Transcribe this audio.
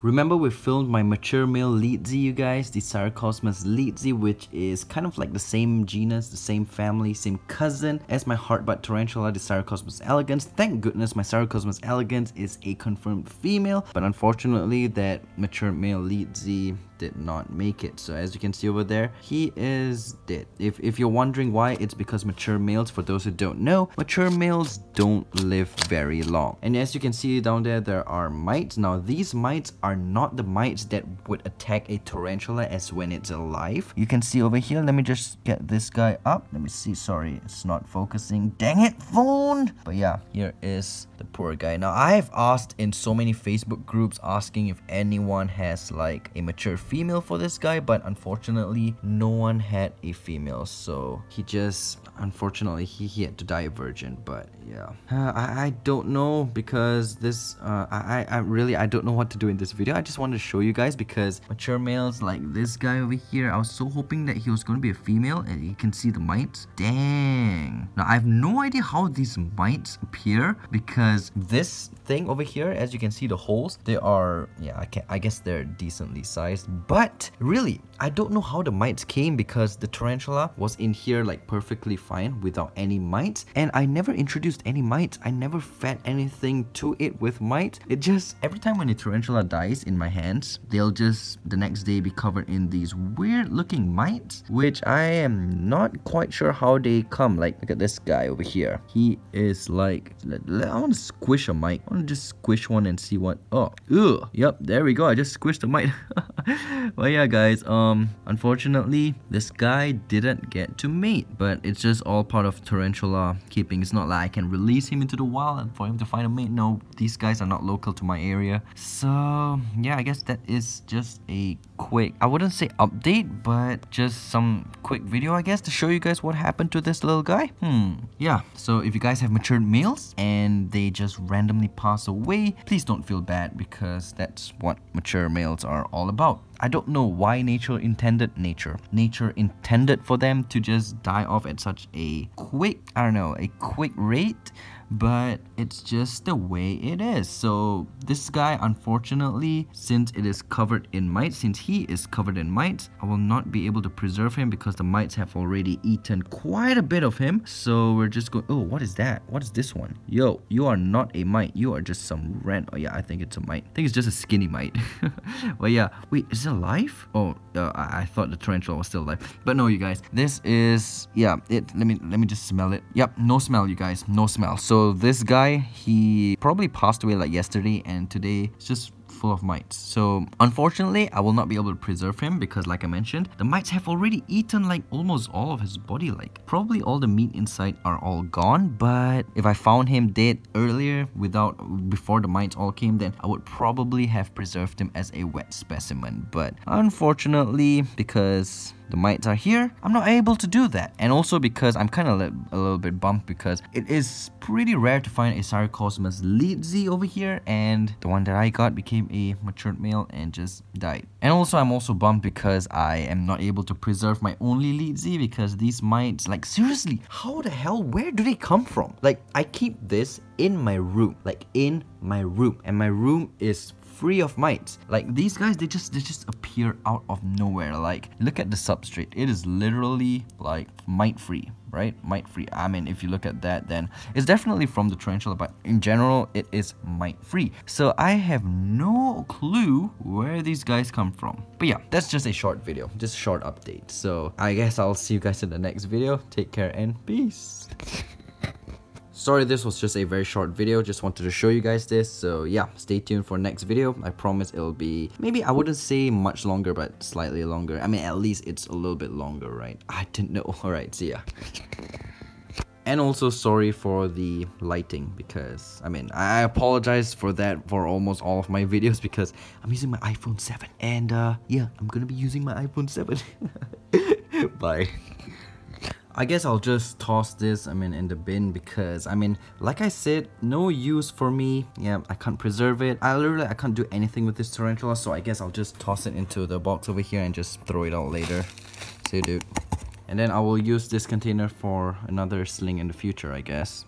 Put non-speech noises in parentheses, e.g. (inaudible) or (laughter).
Remember we filmed my mature male leetzi you guys, the Cyriocosmus leetzi which is kind of like the same genus, the same family, same cousin as my heartbutt tarantula, the Cyriocosmus elegans. Thank goodness my Cyriocosmus elegans is a confirmed female, but unfortunately that mature male leetzi did not make it. So as you can see over there, he is dead. If, if you're wondering why, it's because mature males, for those who don't know, mature males don't live very long. And as you can see down there, there are mites. Now these mites are not the mites that would attack a tarantula as when it's alive. You can see over here, let me just get this guy up. Let me see, sorry, it's not focusing. Dang it, phone! But yeah, here is the poor guy. Now I've asked in so many Facebook groups asking if anyone has like a mature female for this guy, but unfortunately no one had a female. So he just, unfortunately, he, he had to die a virgin. But yeah, uh, I, I don't know because this, uh, I, I really, I don't know what to do in this video. I just wanted to show you guys because mature males like this guy over here, I was so hoping that he was going to be a female and you can see the mites. Dang. Now I have no idea how these mites appear because this thing over here, as you can see the holes, they are, yeah, I, can, I guess they're decently sized. But really, I don't know how the mites came because the tarantula was in here like perfectly fine without any mites. And I never introduced any mites. I never fed anything to it with mites. It just, every time when a tarantula dies in my hands, they'll just the next day be covered in these weird looking mites, which I am not quite sure how they come. Like, look at this guy over here. He is like, I want to squish a mite. I want to just squish one and see what, oh, ugh, yep, there we go. I just squished a mite. (laughs) well, yeah, guys, um, unfortunately, this guy didn't get to mate, but it's just all part of tarantula keeping. It's not like I can release him into the wild and for him to find a mate. No, these guys are not local to my area. So, yeah, I guess that is just a quick, I wouldn't say update, but just some quick video, I guess, to show you guys what happened to this little guy. Hmm, yeah, so if you guys have matured males and they just randomly pass away, please don't feel bad because that's what mature males are all about. I don't know why nature intended nature. Nature intended for them to just die off at such a quick, I don't know, a quick rate but it's just the way it is. So this guy, unfortunately, since it is covered in mites, since he is covered in mites, I will not be able to preserve him because the mites have already eaten quite a bit of him. So we're just going, oh, what is that? What is this one? Yo, you are not a mite. You are just some rent. Oh yeah, I think it's a mite. I think it's just a skinny mite. (laughs) but yeah, wait, is alive? Oh, uh, I, thought the tarantula was still alive. But no, you guys, this is, yeah, it, let me, let me just smell it. Yep, no smell, you guys, no smell. So this guy, he probably passed away like yesterday and today it's just full of mites. So unfortunately, I will not be able to preserve him because like I mentioned, the mites have already eaten like almost all of his body. Like probably all the meat inside are all gone. But if I found him dead earlier without before the mites all came, then I would probably have preserved him as a wet specimen. But unfortunately, because the mites are here, I'm not able to do that. And also because I'm kind of a little bit bummed because it is pretty rare to find a Cyriocosmus leetzi over here and the one that I got became a matured male and just died. And also I'm also bummed because I am not able to preserve my only leetzi because these mites, like seriously, how the hell, where do they come from? Like I keep this in my room, like in my room and my room is free of mites. Like these guys, they just they just appear out of nowhere. Like look at the substrate. It is literally like mite free, right? Mite free. I mean, if you look at that, then it's definitely from the tarantula, but in general, it is mite free. So I have no clue where these guys come from. But yeah, that's just a short video, just a short update. So I guess I'll see you guys in the next video. Take care and peace. (laughs) Sorry this was just a very short video, just wanted to show you guys this, so yeah, stay tuned for next video. I promise it'll be, maybe I wouldn't say much longer, but slightly longer. I mean, at least it's a little bit longer, right? (laughs) I didn't know. Alright, see ya. and also sorry for the lighting because I mean I apologize for that for almost all of my videos because I'm using my iPhone 7 and uh yeah I'm gonna be using my iPhone 7 (laughs) bye I guess I'll just toss this, I mean, in the bin because, I mean, like I said, no use for me. Yeah, I can't preserve it. I literally, I can't do anything with this tarantula, so I guess I'll just toss it into the box over here and just throw it out later. See you, dude. And then I will use this container for another sling in the future, I guess.